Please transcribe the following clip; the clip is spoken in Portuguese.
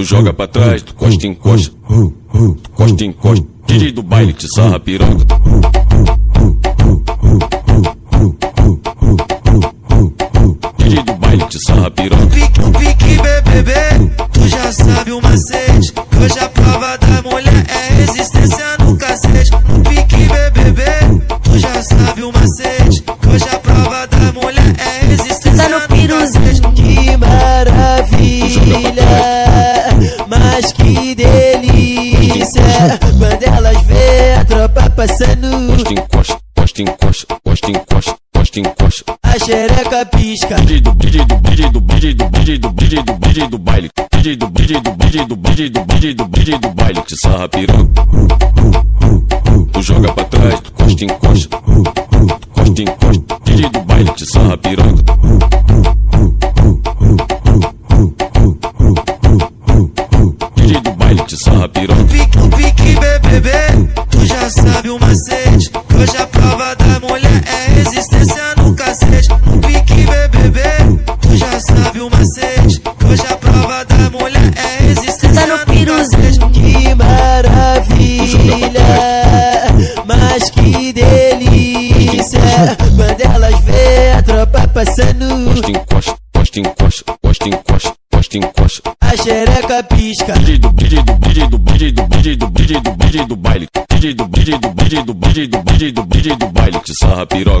Tu joga pra trás, tu costa em costa. Costa em costa. DJ do baile te sarra piroca. DJ do baile te sarra piroca. Pique, pique, bebê, tu já sabe o macete. Hoje a prova da mulher é resistência no cacete. Pique, bebê, tu já sabe o macete. Hoje a prova da mulher é resistência Tá no no cacete. Que maravilha, mas que delícia. Quando elas vê a tropa passando, Costa em costa, costa em costa, costa em costa, costa em costa. a xereca pisca. Do DJ do DJ do DJ do baile. DJ do DJ do DJ do baile te sarra piroca. Tu joga pra trás, tu costa em costa. Tu costa em costa. DJ do baile te sarra piroca. Sarra piroca. Pique, pique, bebê, tu já sabe o macete. Hoje a prova da mulher é resistência no cacete. Pique, bebê, tu já sabe o macete. Hoje a prova da mulher é resistência Tá no cacete. Que maravilha, mas que delícia. Quando elas vê a tropa passando, Costa em costa, costa em costa, costa em costa, costa em costa. a xereca pisca. Do DJ do DJ do DJ do baile. DJ do DJ do DJ do baile te sarra piroca.